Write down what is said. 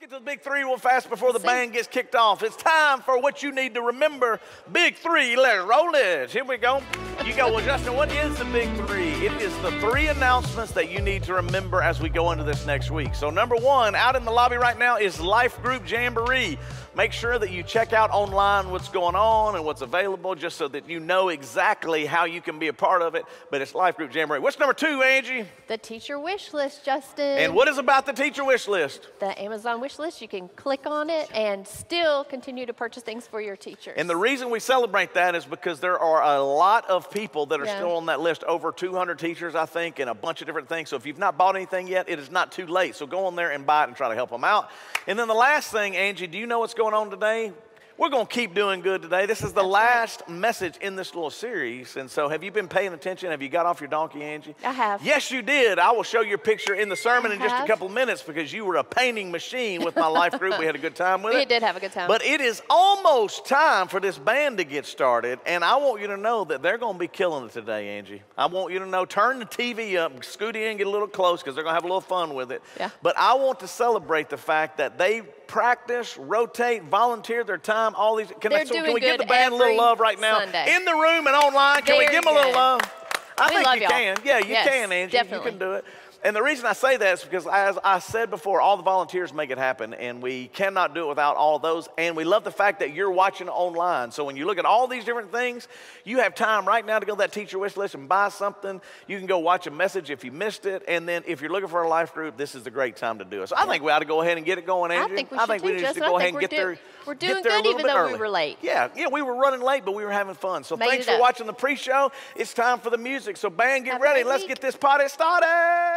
Get to the big three real fast before the band gets kicked off. It's time for what you need to remember. Big three, let's roll it. Here we go. You go, well, Justin, what is the big three? It is the three announcements that you need to remember as we go into this next week. So, number one, out in the lobby right now is Life Group Jamboree. Make sure that you check out online what's going on and what's available just so that you know exactly how you can be a part of it. But it's Life Group Jamboree. What's number two, Angie? The teacher wish list, Justin. And what is about the teacher wish list? The Amazon wish list. You can click on it and still continue to purchase things for your teachers. And the reason we celebrate that is because there are a lot of people that are Yeah. still on that list, over 200 teachers, I think, and a bunch of different things. So if you've not bought anything yet, it is not too late. So go on there and buy it and try to help them out. And then the last thing, Angie, do you know what's going on today? We're going to keep doing good today. This is the last message in this little series. And so, have you been paying attention? Have you got off your donkey, Angie? I have. Yes, you did. I will show your picture in the sermon I in just a couple minutes because you were a painting machine with my life group. We had a good time with We it. We did have a good time. But it is almost time for this band to get started, and I want you to know that they're going to be killing it today, Angie. I want you to know, turn the TV up, scoot in, get a little close, because they're going to have a little fun with it. Yeah. But I want to celebrate the fact that they practice, rotate, volunteer their time, all these. Can, so can we give the band a little love right now? Sunday. In the room and online, can we give them a little good. love? I We think you y'all. can. Yeah, you Yes, can, Angie. definitely. You can do it. And the reason I say that is because, as I said before, all the volunteers make it happen, and we cannot do it without all those. And we love the fact that you're watching online. So when you look at all these different things, you have time right now to go to that teacher wish list and buy something. You can go watch a message if you missed it, and then if you're looking for a life group, this is the great time to do it. So I think we ought to go ahead and get it going, I think we should too, need to go ahead and get we're there. we're doing there a good little even though we were late. Yeah, yeah, we were running late, but we were having fun. So Made thanks for up. watching the pre-show. It's time for the music. So band, get Have ready. Let's week. get this party started.